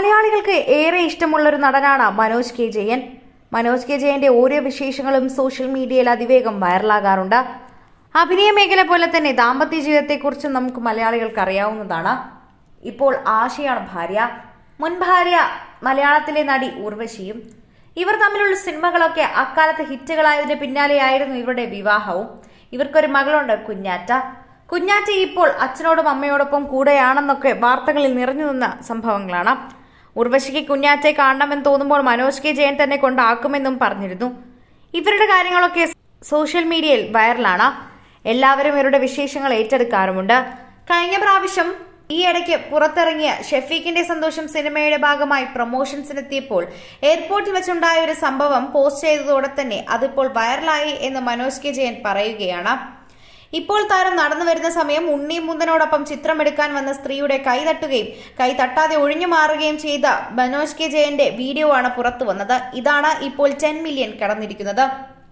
മലയാളികൾക്ക് ഏറെ ഇഷ്ടമുള്ള ഒരു നടനാണ് മനോജ് കെ ജയൻ. മനോജ് കെ ജയന്റെ ഓരോ വിശേഷങ്ങളും സോഷ്യൽ മീഡിയയിൽ അതിവേഗം വൈറലാകാറുണ്ട്. അഭിനയ മേഖല പോലെ തന്നെ ദാമ്പത്യ ജീവിതത്തെക്കുറിച്ചും നമുക്ക് മലയാളികൾക്ക് അറിയാവുന്നതാണ്. ഇപ്പോൾ ആശയാണ് ഭാര്യ. മുൻ ഭാര്യ മലയാളത്തിലെ നടി ഉർവശിയും ഇവർ തമ്മിലുള്ള സിനിമകളൊക്കെ അക്കാലത്ത് ഹിറ്റുകളായതിന് പിന്നാലെയായിരുന്നു ഇവരുടെ വിവാഹവും. ഇവർക്കൊരു മകളുണ്ട് കുഞ്ഞാറ്റ. കുഞ്ഞാറ്റ ഇപ്പോൾ അച്ഛനോടും അമ്മയോടൊപ്പം കൂടെയാണെന്നൊക്കെ വാർത്തകളിൽ നിറഞ്ഞു നിന്ന സംഭവങ്ങളാണ്. ഉർവശിക്ക് കുഞ്ഞാറ്റെ കാണണമെന്ന് തോന്നുമ്പോൾ മനോജ് കെ ജയൻ തന്നെ കൊണ്ടാക്കുമെന്നും പറഞ്ഞിരുന്നു. ഇവരുടെ കാര്യങ്ങളൊക്കെ സോഷ്യൽ മീഡിയയിൽ വൈറലാണ്. എല്ലാവരും ഇവരുടെ വിശേഷങ്ങൾ ഏറ്റെടുക്കാറുമുണ്ട്. കഴിഞ്ഞ പ്രാവശ്യം ഈ ഇടയ്ക്ക് പുറത്തിറങ്ങിയ ഷെഫീഖിന്റെ സന്തോഷം സിനിമയുടെ ഭാഗമായി പ്രൊമോഷൻസിനെത്തിയപ്പോൾ എയർപോർട്ടിൽ വെച്ചുണ്ടായ ഒരു സംഭവം പോസ്റ്റ് ചെയ്തതോടെ തന്നെ അതിപ്പോൾ വൈറലായി എന്ന് മനോജ് കെ ജയൻ പറയുകയാണ്. ഇപ്പോൾ താരം നടന്നു വരുന്ന സമയം ഉണ്ണി മുന്തനോടൊപ്പം ചിത്രമെടുക്കാൻ വന്ന സ്ത്രീയുടെ കൈ തട്ടുകയും കൈ തട്ടാതെ ഒഴിഞ്ഞു മാറുകയും ചെയ്ത ബനോജ് കെ ജയന്റെ വീഡിയോ ആണ് പുറത്തു വന്നത്. ഇതാണ് ഇപ്പോൾ ടെൻ മില്യൺ കടന്നിരിക്കുന്നത്.